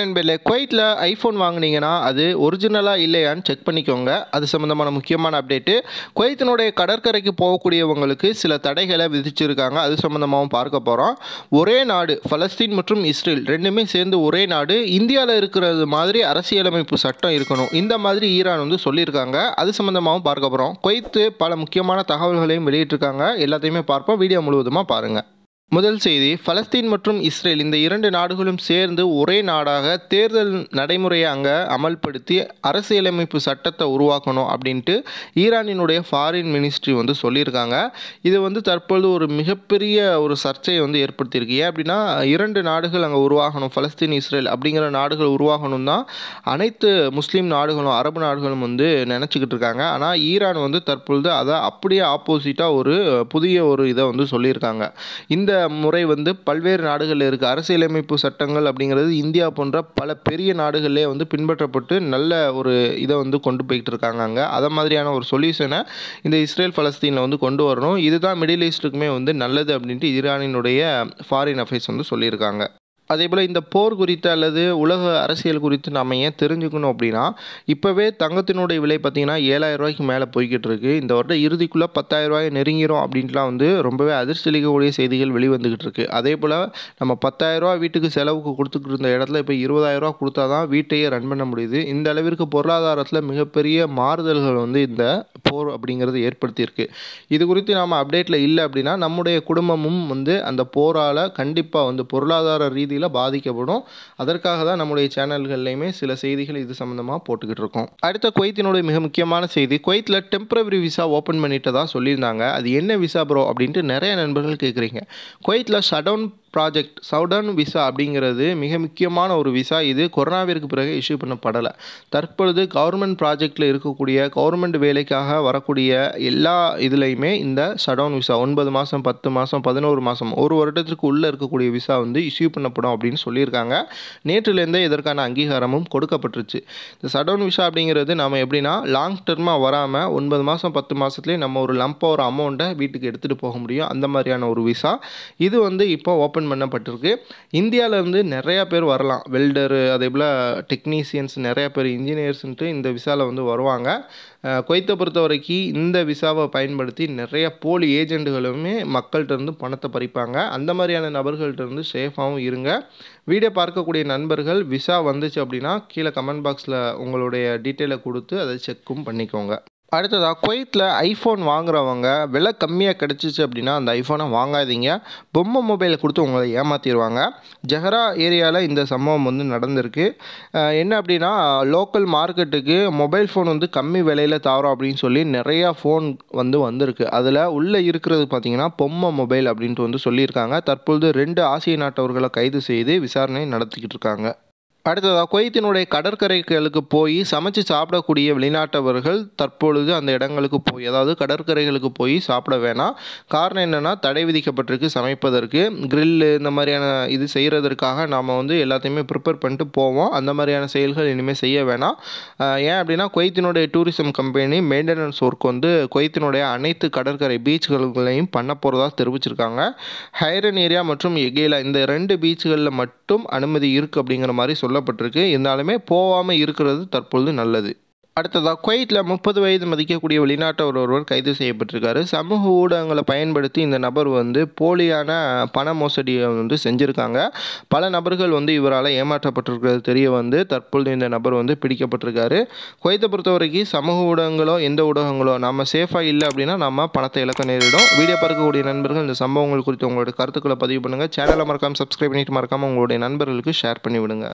நண்பர்களே குவைத்தில் ஐஃபோன் வாங்கினீங்கன்னா அது ஒரிஜினலாக இல்லையான்னு செக் பண்ணிக்கோங்க. அது சம்மந்தமான முக்கியமான அப்டேட்டு குவைத்தினுடைய கடற்கரைக்கு போகக்கூடியவங்களுக்கு சில தடைகளை விதிச்சிருக்காங்க. அது சம்மந்தமாகவும் பார்க்க போகிறோம் ஒரே நாடு பலஸ்தீன் மற்றும் இஸ்ரேல் ரெண்டுமே சேர்ந்து ஒரே நாடு. இந்தியாவில் இருக்கிறது மாதிரி அரசியலமைப்பு சட்டம் இருக்கணும். இந்த மாதிரி ஈரான் வந்து சொல்லியிருக்காங்க. அது சம்மந்தமாகவும் பார்க்க போகிறோம் குவைத்து பல முக்கியமான தகவல்களையும் வெளியிட்டிருக்காங்க. எல்லாத்தையுமே பார்ப்போம். வீடியோ முழுவதுமாக பாருங்கள் முதல் செய்தி பலஸ்தீன் மற்றும் இஸ்ரேல் இந்த இரண்டு நாடுகளும் சேர்ந்து ஒரே நாடாக தேர்தல் நடைமுறையை அங்கே அமல்படுத்தி அரசியலமைப்பு சட்டத்தை உருவாக்கணும் அப்படின்ட்டு ஈரானினுடைய ஃபாரின் மினிஸ்ட்ரி வந்து சொல்லியிருக்காங்க. இது வந்து தற்பொழுது ஒரு மிகப்பெரிய ஒரு சர்ச்சையை வந்து ஏற்படுத்தியிருக்கு. ஏன் அப்படின்னா இரண்டு நாடுகள் அங்கே உருவாகணும் பலஸ்தீன் இஸ்ரேல் அப்படிங்கிற நாடுகள் உருவாகணும் தான் அனைத்து முஸ்லீம் நாடுகளும் அரபு நாடுகளும் வந்து நினச்சிக்கிட்டு இருக்காங்க. ஆனால் ஈரான் வந்து தற்பொழுது அதை அப்படியே ஆப்போசிட்டாக ஒரு புதிய ஒரு இதை வந்து சொல்லியிருக்காங்க. இந்த முறை வந்து பல்வேறு நாடுகளில் இருக்குது அரசியலமைப்பு சட்டங்கள் அப்படிங்கிறது இந்தியா போன்ற பல பெரிய நாடுகளிலே வந்து பின்பற்றப்பட்டு நல்ல ஒரு இதை வந்து கொண்டு போய்கிட்டு இருக்காங்க அங்கே. அதை மாதிரியான ஒரு சொல்யூஷனை இந்த இஸ்ரேல் பலஸ்தீனில் வந்து கொண்டு வரணும். இதுதான் மிடில் ஈஸ்ட்டுக்குமே வந்து நல்லது அப்படின்ட்டு ஈரானினுடைய ஃபாரின் அஃபேர்ஸ் வந்து சொல்லியிருக்காங்க. அதே போல் இந்த போர் குறித்து அல்லது உலக அரசியல் குறித்து நம்ம ஏன் தெரிஞ்சுக்கணும் அப்படின்னா இப்போவே தங்கத்தினுடைய விலை பார்த்திங்கன்னா ஏழாயிரம் ரூபாய்க்கு மேலே போய்கிட்டு இருக்குது இந்த வருட இறுதிக்குள்ளே பத்தாயிரம் ரூபாய் நெருங்கிரும் அப்படின்ட்டுலாம் வந்து ரொம்பவே அதிர்ச்சியளிக்கக்கூடிய செய்திகள் வெளிவந்துக்கிட்டு இருக்குது அதே போல் நம்ம பத்தாயிரம் ரூபா வீட்டுக்கு செலவுக்கு கொடுத்துக்கிட்டு இருந்த இடத்துல இப்போ இருபதாயிரம் ரூபா கொடுத்தா தான் வீட்டையே ரன் பண்ண முடியுது. இந்த அளவிற்கு பொருளாதாரத்தில் மிகப்பெரிய மாறுதல்கள் வந்து இந்த போர் அப்படிங்கிறது ஏற்படுத்தியிருக்கு இது குறித்து நாம் அப்டேட்டில் இல்லை அப்படின்னா நம்முடைய குடும்பமும் வந்து அந்த போரால் கண்டிப்பாக வந்து பொருளாதார ரீதியில் பாதிக்கப்படும். அதற்காக தான் நம்முடைய சேனல்கள்லையுமே சில செய்திகள் இது சம்மந்தமாக போட்டுக்கிட்டு இருக்கோம். அடுத்த குவைத்தினுடைய மிக முக்கியமான செய்தி குவைத்தில் டெம்பரவரி விசா ஓப்பன் பண்ணிட்டதாக சொல்லியிருந்தாங்க. அது என்ன விசா ப்ரோ அப்படின்ட்டு நிறைய நண்பர்கள் கேட்குறீங்க குவைத்தில் ஷடவுன் ப்ராஜெக்ட் சவுடர்ன் விசா அப்படிங்கிறது மிக முக்கியமான ஒரு விசா இது கொரோனாவிற்கு பிறகு இஷ்யூ பண்ணப்படலை. தற்பொழுது கவர்மெண்ட் ப்ராஜெக்டில் இருக்கக்கூடிய கவர்மெண்ட் வேலைக்காக வரக்கூடிய எல்லா இதுலேயுமே இந்த ஷடவுன் விசா ஒன்பது மாதம் பத்து மாதம் பதினோரு மாதம் ஒரு வருடத்திற்கு உள்ளே இருக்கக்கூடிய விசா வந்து இஷ்யூ பண்ணப்படும் அப்படின்னு சொல்லியிருக்காங்க. நேற்றுலேருந்தே இதற்கான அங்கீகாரமும் கொடுக்கப்பட்டுருச்சு. இந்த ஷடவுன் விசா அப்படிங்கிறது நம்ம எப்படின்னா லாங் டர்மாக வராமல் ஒன்பது மாதம் பத்து மாதத்துலேயே நம்ம ஒரு லம்பாக ஒரு அமௌண்ட்டை வீட்டுக்கு எடுத்துகிட்டு போக முடியும். அந்த மாதிரியான ஒரு விசா இது வந்து இப்போ ஓப்பன் ஓப்பன் பண்ணப்பட்டிருக்கு. இந்தியாவிலேருந்து நிறையா பேர் வரலாம். வெல்டரு அதே போல் டெக்னீஷியன்ஸ் நிறையா பேர் இன்ஜினியர்ஸ்ன்ட்டு இந்த விசாவில் வந்து வருவாங்க. குவைத்தை பொறுத்த வரைக்கும் இந்த விசாவை பயன்படுத்தி நிறைய போலி ஏஜெண்ட்டுகளுமே மக்கள்கிட்ட இருந்து பணத்தை பறிப்பாங்க. அந்த மாதிரியான நபர்கள்ட்ட இருந்து சேஃபாகவும் இருங்க. வீடியோ பார்க்கக்கூடிய நண்பர்கள் விசா வந்துச்சு அப்படின்னா கீழே கமெண்ட் பாக்ஸில் உங்களுடைய டீட்டெயிலை கொடுத்து அதை செக்கும் பண்ணிக்கோங்க. அடுத்ததாக குவைத்தில் ஐஃபோன் வாங்குறவங்க விலை கம்மியாக கிடச்சிச்சு அப்படின்னா அந்த ஐஃபோனை வாங்காதீங்க. பொம்மை மொபைலை கொடுத்து உங்களை ஏமாற்றிடுவாங்க ஜெஹரா ஏரியாவில் இந்த சம்பவம் வந்து நடந்திருக்கு. என்ன அப்படின்னா லோக்கல் மார்க்கெட்டுக்கு மொபைல் ஃபோன் வந்து கம்மி விலையில் தாரோம் அப்படின்னு சொல்லி நிறையா ஃபோன் வந்து வந்திருக்கு. அதில் உள்ளே இருக்கிறது பார்த்திங்கன்னா பொம்மை மொபைல் அப்படின்ட்டு வந்து சொல்லியிருக்காங்க. தற்பொழுது ரெண்டு ஆசிய நாட்டவர்களை கைது செய்து விசாரணை நடத்திக்கிட்டு இருக்காங்க. அடுத்ததாக குவைத்தினுடைய கடற்கரைகளுக்கு போய் சமைச்சு சாப்பிடக்கூடிய வெளிநாட்டவர்கள் தற்பொழுது அந்த இடங்களுக்கு போய் அதாவது கடற்கரைகளுக்கு போய் சாப்பிட வேணாம். காரணம் என்னென்னா தடை விதிக்கப்பட்டிருக்கு சமைப்பதற்கு. கிரில்லு இந்த மாதிரியான இது செய்கிறதற்காக நாம் வந்து எல்லாத்தையுமே ப்ரிப்பேர் பண்ணிட்டு போவோம். அந்த மாதிரியான செயல்கள் இனிமேல் செய்ய வேணாம். ஏன் அப்படின்னா குவைத்தினுடைய டூரிசம் கம்பெனி மெயின்டெனன்ஸ் ஒர்க் வந்து குவைத்தினுடைய அனைத்து கடற்கரை பீச்சுகளையும் பண்ண போகிறதா தெரிவிச்சிருக்காங்க. ஹைரன் ஏரியா மற்றும் எகேலா இந்த ரெண்டு பீச்சுகளில் மட்டும் அனுமதி இருக்குது அப்படிங்கிற மாதிரி சொல்லப்பட்டிருக்கு. இருந்தாலுமே போகாமல் இருக்கிறது தற்பொழுது நல்லது. அடுத்ததாக குவைத்தில் முப்பது வயது மதிக்கக்கூடிய வெளிநாட்டவர் ஒருவர் கைது செய்யப்பட்டிருக்காரு. சமூக ஊடகங்களை பயன்படுத்தி இந்த நபர் வந்து போலியான பண மோசடியை வந்து செஞ்சுருக்காங்க. பல நபர்கள் வந்து இவரால் ஏமாற்றப்பட்டிருக்கிறது தெரிய வந்து தற்பொழுது இந்த நபர் வந்து பிடிக்கப்பட்டிருக்காரு. குவைத்தை பொறுத்த வரைக்கும் சமூக ஊடகங்களோ எந்த ஊடகங்களோ நம்ம சேஃபாக இல்லை அப்படின்னா நம்ம பணத்தை இழக்க நேரிடும். வீடியோ பார்க்கக்கூடிய நண்பர்கள் இந்த சம்பவங்கள் குறித்து உங்களோட கருத்துக்களை பதிவு பண்ணுங்கள் சேனலை மறக்காமல் சப்ஸ்கிரைப் பண்ணிட்டு மறக்காமல் உங்களுடைய நண்பர்களுக்கு ஷேர் பண்ணி விடுங்க